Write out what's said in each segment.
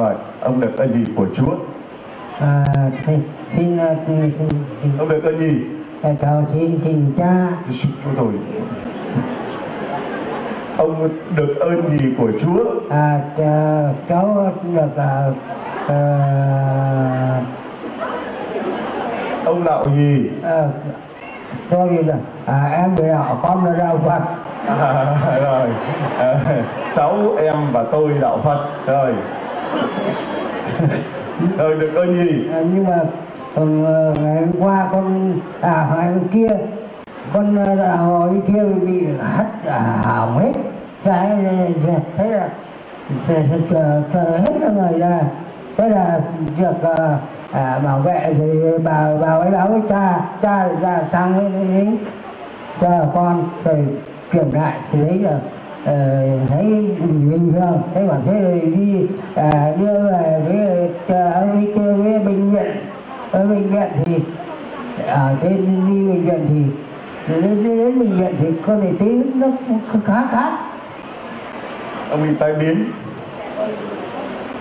rồi ông được ơn gì của Chúa? À, xin xin xin, xin, ông được ơn gì? Chào xin xin cha. Chúa thôi ông được ơn gì của Chúa? À, cháu được à, à, ông đạo gì? À, tôi là à, em bị đạo con là đạo Phật à, rồi. À, cháu em và tôi đạo Phật. Rồi rồi được ơn gì? À, nhưng mà uh, ngày hôm qua con à ngày hôm kia con à, hồi kia bị hắt à, hỏng hết. Cái thế là chờ, chờ, chờ hết cả người ra. Thế là được à, à, bảo vệ thì bà bà ấy báo với cha cha ra sang ấy cho con rồi kiểm lại thì thấy là thấy bình thường thấy bảo thế rồi đi. À, đưa về với ờ, ông với bệnh viện. Ở bệnh viện thì à, ở trên đi bệnh viện thì đến, đến bệnh viện thì con này thấy nó khá khá. Ông bị tai biến.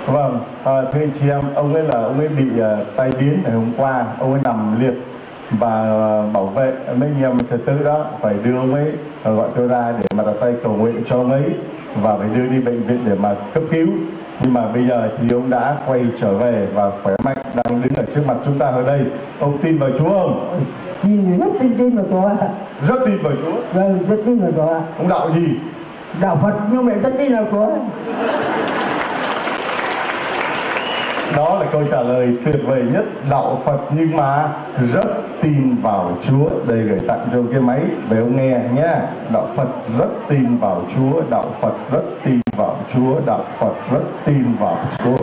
Vâng à, thưa anh chị em ông ấy là ông ấy bị uh, tai biến ngày hôm qua. Ông ấy nằm liệt và uh, bảo vệ mấy anh em trật tự đó phải đưa ông ấy uh, gọi tôi ra để mà đặt tay cầu nguyện cho ông ấy và phải đưa đi bệnh viện để mà cấp cứu. Nhưng mà bây giờ thì ông đã quay trở về và khỏe mạnh đang đứng ở trước mặt chúng ta ở đây. Ông tin vào Chúa không? Tin rất tin tin vào Chúa rất tin vào Chúa? Vâng rất tin vào Chúa ông đạo gì? Đạo Phật nhưng mà rất tin vào Chúa đó là câu trả lời tuyệt vời nhất đạo Phật, nhưng mà rất tin vào Chúa. Đây gửi tặng cho cái máy để ông nghe nhé đạo Phật rất tin vào Chúa, đạo Phật rất tin vào Chúa, đạo Phật rất tin vào Chúa.